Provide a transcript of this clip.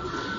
you